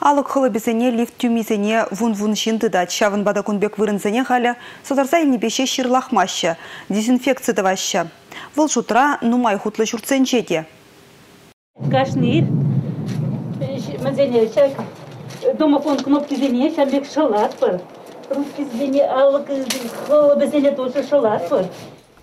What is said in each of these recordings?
Алық хылыбізіне лифт тюмизіне вун-вун жинды чавын бада күнбек вырынзіне халі садарса елнебеше ширлахмашы, дезинфекция вашы. Выл шутра нумай хутлы жүртсен жеде. Гашнир, мәзене, шак, домофон кнопки зене, шамбек шалат бар. Русский зене, алық хылыбізіне тоже шалат бар.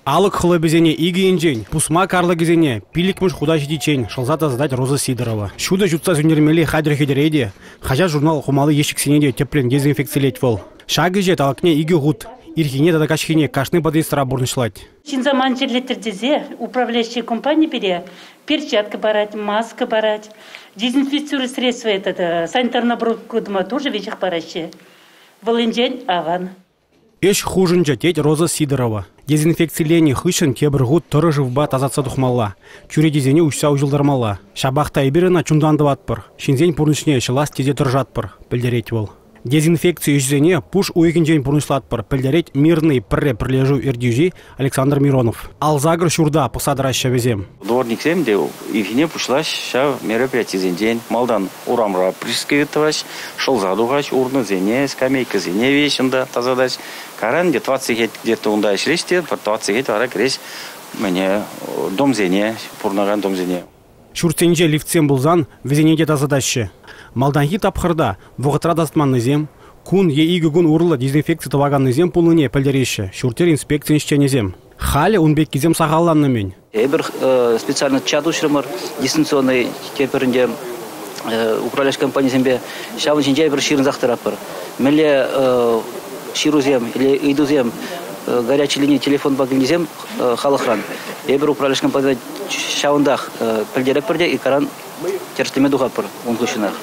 Алық хылы безене иги инжень, пусма карлы гезене, пилик муж худа жидичень, шалзата задать Роза Сидорова. Шуда жутса зюнермели хадр хедерейде, хажа журнал хумалы ешік сенеде теплен дезинфекциялеть вол. Шагы жет алыкне иги гуд, ирхине да кашхине кашны подъездра бурнышлать. Чин заман жерлеттердезе управляющая компания бере перчатка барать, маска барать, дезинфицирующие средства этот санитарно обработку дома тоже вечер бараще. Валенджень аван. Еш хужынча теть Роза Сидорова. Дезинфекцияление хышын тебір ғуд тұры живба тазатса тұхмалла. Чуредезене үшса ұжылдармалла. Шабақта ебіріна чунданды батпыр. Шинзен пұрнышне шылас тезе тұр жатпыр. Білдерет бол. Дезинфекция жүзене пуш уйгінжен пұрнышлатпыр. Пілдерет мирный пірре пірлежу эрдюжи Александр Миронов. Ал загр шурда пысадыраща везем. Дворник зем де ивине пушлаш ша мероприятие зенден. Малдан урамра прискевитоваш, шел задугаш, урны зене, скамейка зене вещында тазадаш. Каран де 20 где-то унда ишлеште, по 20 вара креш мне дом зене, пурнаган дом зене. Шуртенже лифтсен булзан везенеде тазадашы. Малданхи тапхырда вғытра дастманны зем, кун е игі күн урлы дезинфекция таваганны зем пулыне пілдерейші, шуртер инспекция ішчене зем. Халі унбек кизем сағалланны мен. Эбір специально чат ушырмыр, дистанционный теперінде управляющая компания зембе шавын жинжай бір ширын зақтырапыр. Меле ширузем или идузем горячей линии телефон багылнезем халықран. Эбір управляющая компания шавындақ пілдерек бірде и каран терштеме дұғапыр, он күшінақ.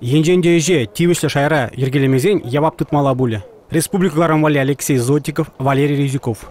Енженде же тивішлі шайра ергелемезен ябап тұтмала бұлі. Республика Алексей Зотиков, Валерий Резюков.